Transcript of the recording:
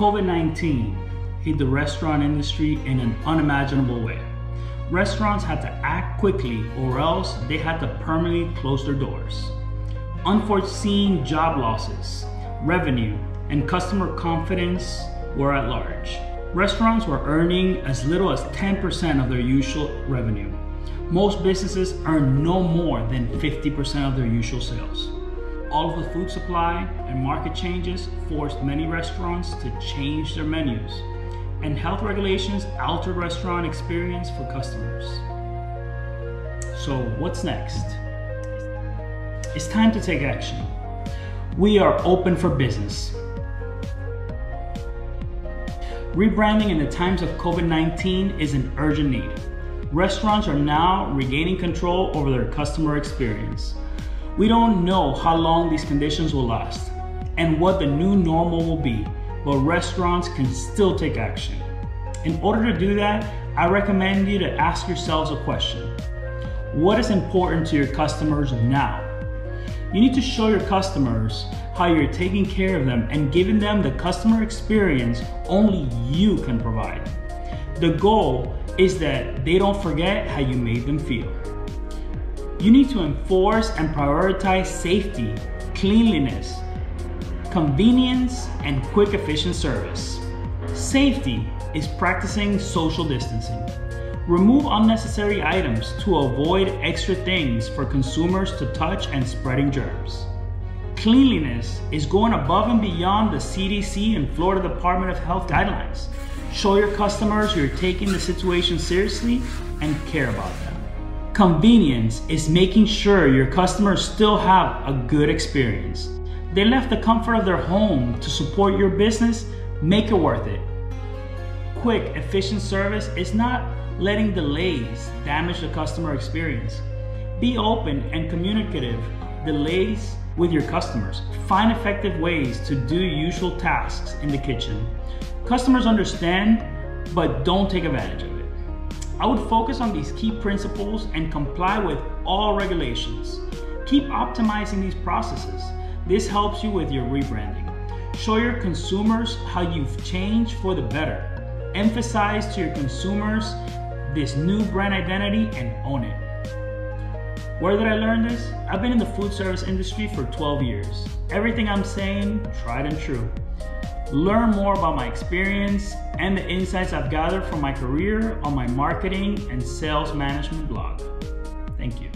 COVID 19 hit the restaurant industry in an unimaginable way. Restaurants had to act quickly or else they had to permanently close their doors. Unforeseen job losses, revenue, and customer confidence were at large. Restaurants were earning as little as 10% of their usual revenue. Most businesses earn no more than 50% of their usual sales. All of the food supply and market changes forced many restaurants to change their menus, and health regulations altered restaurant experience for customers. So, what's next? It's time to take action. We are open for business. Rebranding in the times of COVID 19 is an urgent need. Restaurants are now regaining control over their customer experience. We don't know how long these conditions will last and what the new normal will be, but restaurants can still take action. In order to do that, I recommend you to ask yourselves a question What is important to your customers now? You need to show your customers how you're taking care of them and giving them the customer experience only you can provide. The goal is that they don't forget how you made them feel. You need to enforce and prioritize safety, cleanliness, convenience, and quick efficient service. Safety is practicing social distancing. Remove unnecessary items to avoid extra things for consumers to touch and spreading germs. Cleanliness is going above and beyond the CDC and Florida Department of Health guidelines. Show your customers you're taking the situation seriously and care about them. Convenience is making sure your customers still have a good experience. They left the comfort of their home to support your business, make it worth it. Quick, efficient service is not letting delays damage the customer experience. Be open and communicative. Delays with your customers. Find effective ways to do usual tasks in the kitchen. Customers understand, but don't take advantage of it. I would focus on these key principles and comply with all regulations. Keep optimizing these processes. This helps you with your rebranding. Show your consumers how you've changed for the better. Emphasize to your consumers this new brand identity and own it. Where did I learn this? I've been in the food service industry for 12 years. Everything I'm saying, tried and true. Learn more about my experience and the insights I've gathered from my career on my marketing and sales management blog. Thank you.